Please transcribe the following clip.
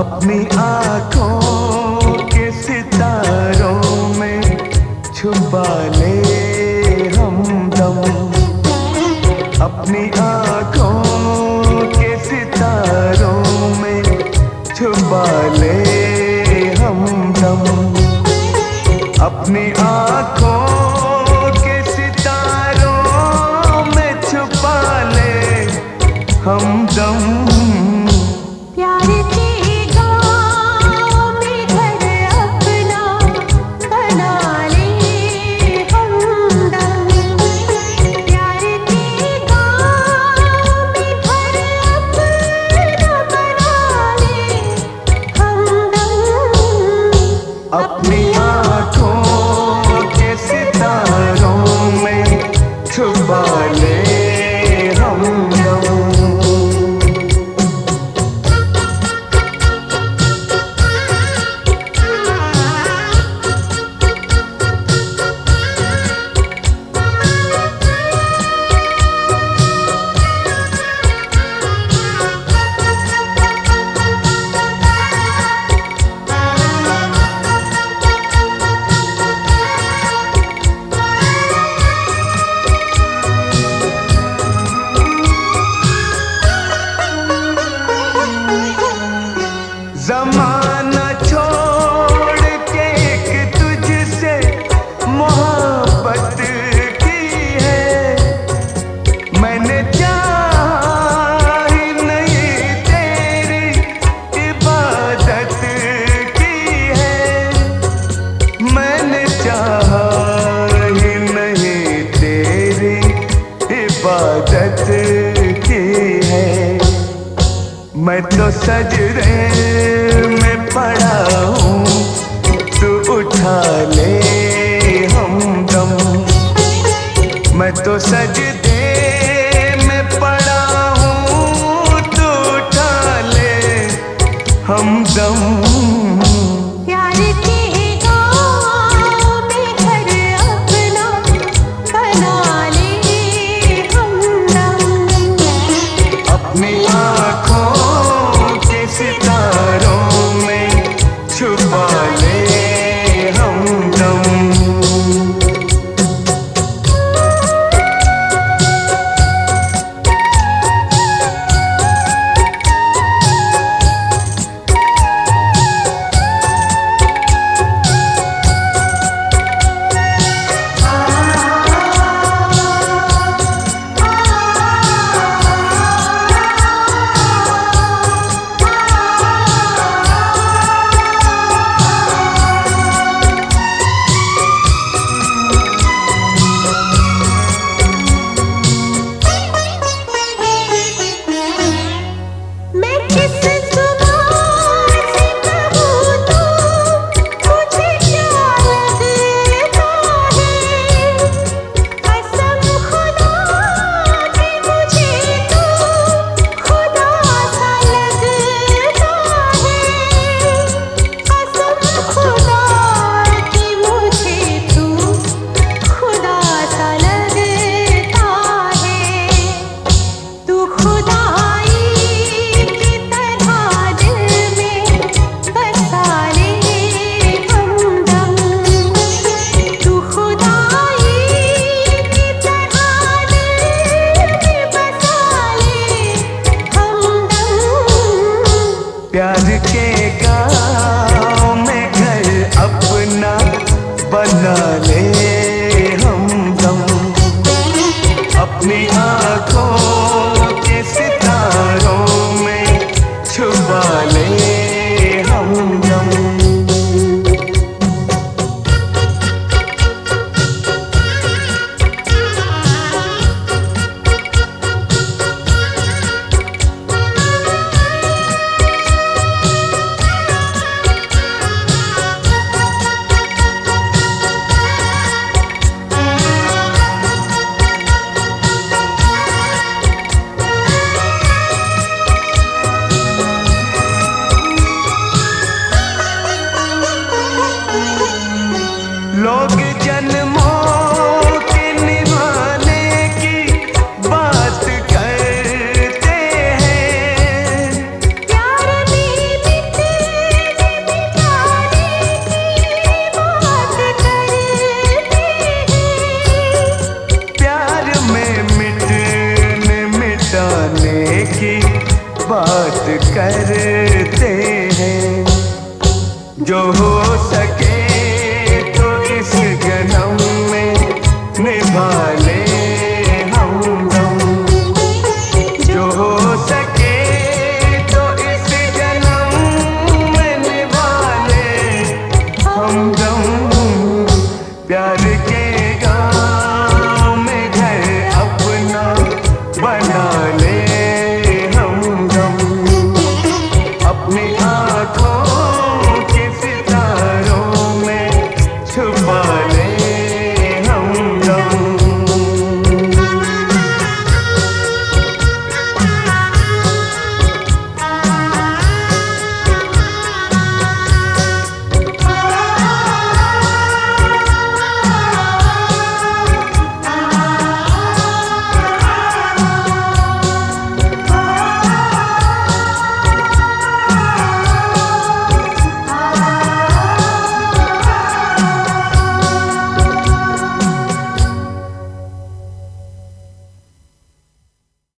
अपनी आँखों के सितारों में छुपा ले हम दम। अपनी आँखों छोड़ तुझसे मोहब्बत की है। मैंने चाही नहीं तेरी इबादत की है। मैंने चाहा नहीं तेरी इबादत की है। मैं तो सजरे में पड़ा हूँ तू उठा ले हम दम। मैं तो सजदे call.